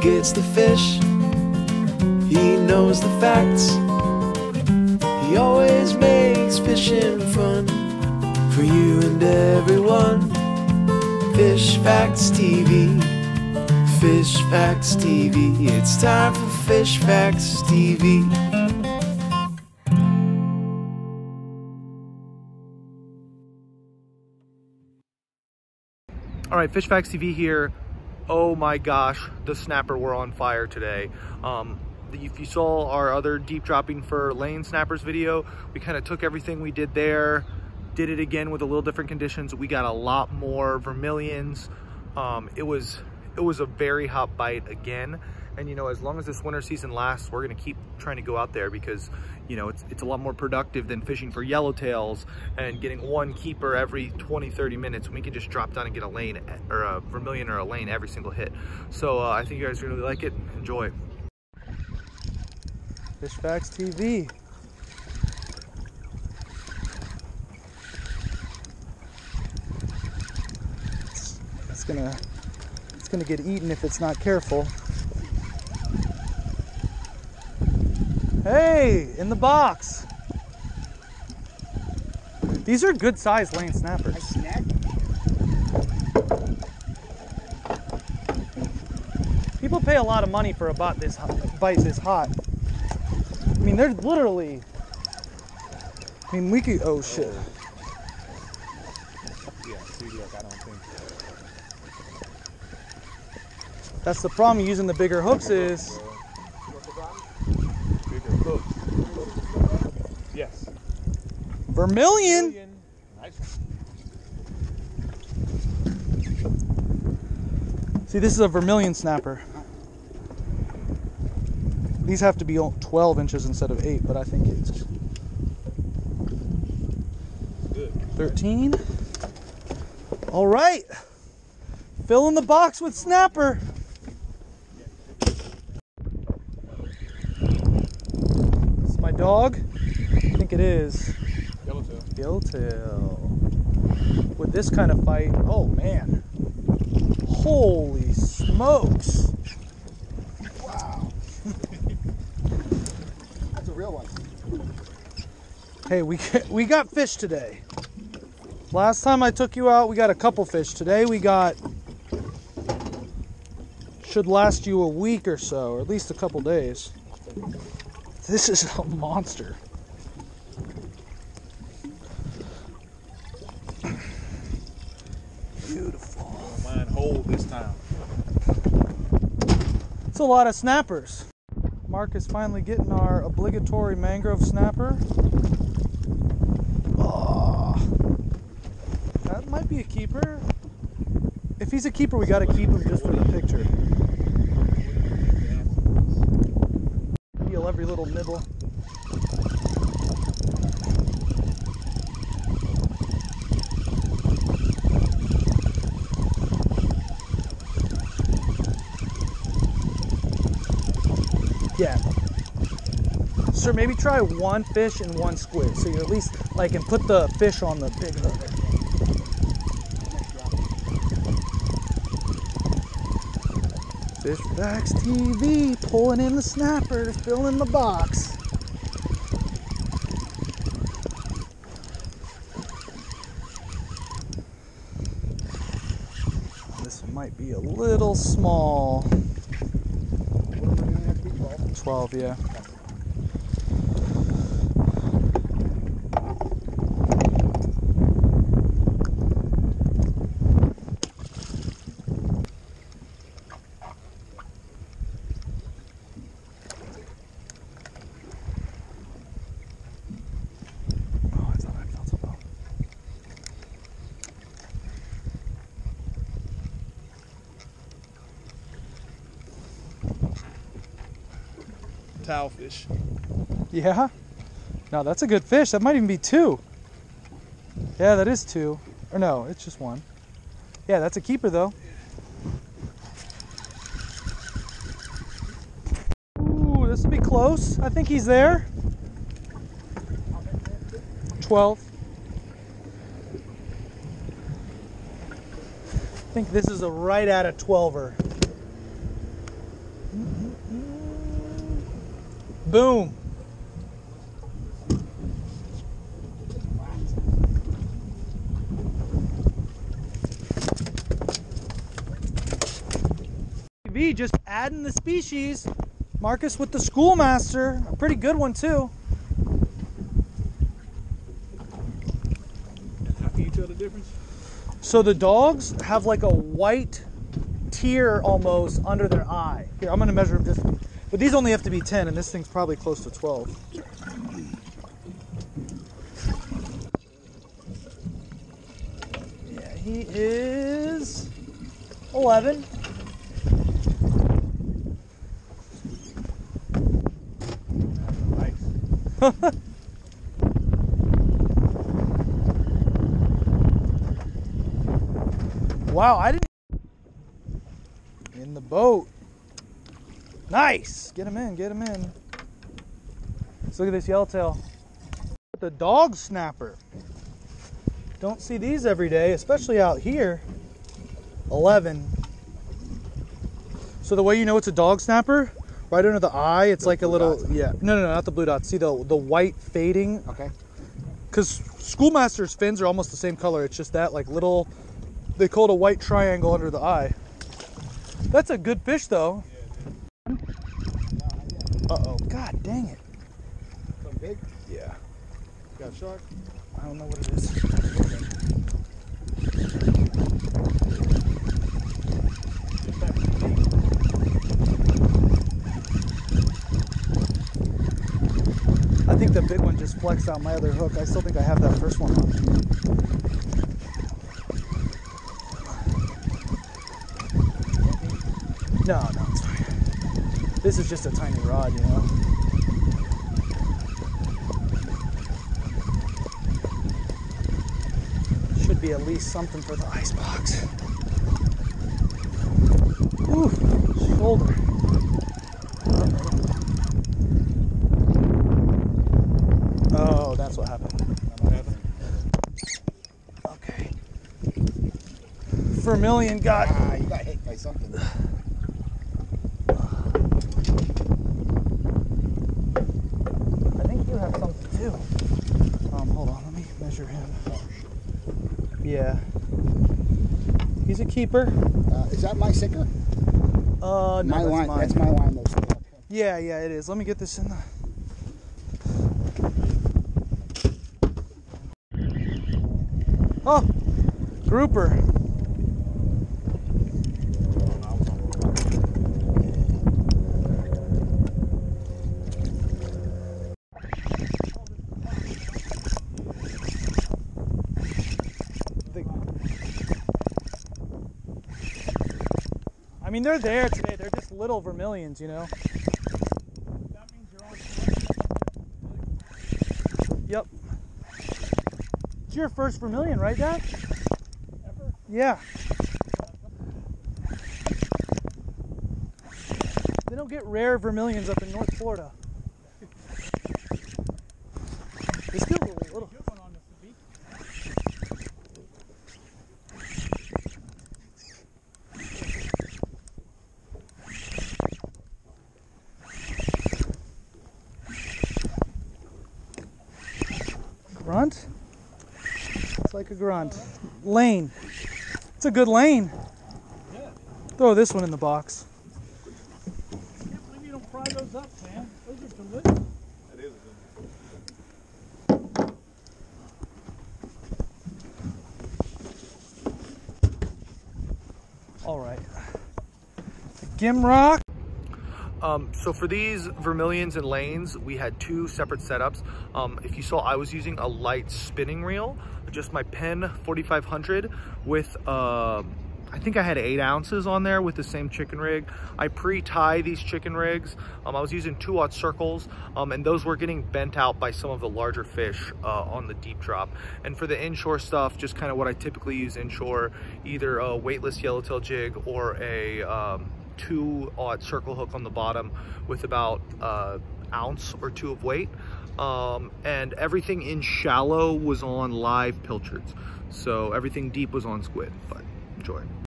gets the fish. He knows the facts. He always makes fishing fun for you and everyone. Fish Facts TV. Fish Facts TV. It's time for Fish Facts TV. All right, Fish Facts TV here. Oh my gosh, the snapper were on fire today. Um, if you saw our other deep dropping for lane snappers video, we kind of took everything we did there, did it again with a little different conditions. We got a lot more vermilions. Um, it was it was a very hot bite again. And you know, as long as this winter season lasts, we're gonna keep trying to go out there because you know, it's, it's a lot more productive than fishing for yellowtails and getting one keeper every 20, 30 minutes. We can just drop down and get a lane or a vermilion or a lane every single hit. So uh, I think you guys are going really like it. Enjoy. Fish Facts TV. It's gonna, it's gonna get eaten if it's not careful. Hey, in the box. These are good sized lane snappers. People pay a lot of money for a bite this bite this hot. I mean, they're literally. I mean, we could. Oh shit. Yeah, see, look, I don't think. That's the problem using the bigger hooks is Bigger hook. Yes. Vermilion. Nice. See, this is a vermilion snapper. These have to be 12 inches instead of 8, but I think it's Good. 13. All right. Fill in the box with snapper. It's my dog. I think it is. With this kind of fight, oh man. Holy smokes. Wow. That's a real one. Hey, we we got fish today. Last time I took you out, we got a couple fish. Today we got should last you a week or so, or at least a couple days. This is a monster. Beautiful. Don't hold this time. It's a lot of snappers. Mark is finally getting our obligatory mangrove snapper. Oh, that might be a keeper. If he's a keeper, we got to keep him just for the picture. Feel every little nibble. Yeah. Sure, maybe try one fish and one squid, so you at least like can put the fish on the big hook. Fish Facts TV pulling in the snapper, filling the box. This one might be a little small. 12, yeah. Oh, I thought I felt a bone. Towel fish. Yeah? No, that's a good fish. That might even be two. Yeah, that is two. Or no, it's just one. Yeah, that's a keeper though. Ooh, this will be close. I think he's there. 12. I think this is a right at a 12er. Boom. Just adding the species. Marcus with the schoolmaster, a pretty good one too. How can you tell the difference? So the dogs have like a white tear almost under their eye. Here, I'm gonna measure them just, but these only have to be 10 and this thing's probably close to 12. Yeah, he is 11. Nice. Wow, I didn't. In the boat. Nice. Get him in. Get him in. Let's look at this yellowtail. The dog snapper. Don't see these every day, especially out here. 11. So the way you know it's a dog snapper, right under the eye, it's like a little dots? yeah. No, no, no, not the blue dots. See the the white fading Okay. because schoolmaster's fins are almost the same color. It's just that like little, they call it a white triangle under the eye. That's a good fish though. Uh oh, god dang it. Something big? Yeah, Got a shark? I don't know what it is. I think the big one just flexed out my other hook. I still think I have that first one on. No, no, it's fine. This is just a tiny rod, you know. Should be at least something for the ice box. Ooh, shoulder. Oh, that's what happened. Okay. Vermilion got Ah, you got hit by something. I think you have something too. Um, hold on, let me measure him. Yeah. He's a keeper. Uh, is that my sinker? Uh, no, my that's line. mine. That's my line. That's still. Yeah, yeah, it is. Let me get this in the. Oh, grouper. I mean, they're there today. They're just little vermilions, you know. Yep. It's your first vermilion, right, Dad? Yeah. They don't get rare vermilions up in North Florida. They still a little. Good one on the beak. Grunt? It's like a grunt. Lane. It's a good lane. Throw this one in the box. can't believe you don't fry those up, man. Those are delicious. That is All right. Gimrock. Um, so for these vermilions and lanes, we had two separate setups. Um, if you saw, I was using a light spinning reel, just my Penn 4500 with, uh, I think I had eight ounces on there with the same chicken rig. I pre-tie these chicken rigs. Um, I was using two aught circles um, and those were getting bent out by some of the larger fish uh, on the deep drop. And for the inshore stuff, just kind of what I typically use inshore, either a weightless yellowtail jig or a um, two aught circle hook on the bottom with about uh, ounce or two of weight. Um, and everything in shallow was on live pilchards. So everything deep was on squid, but enjoy.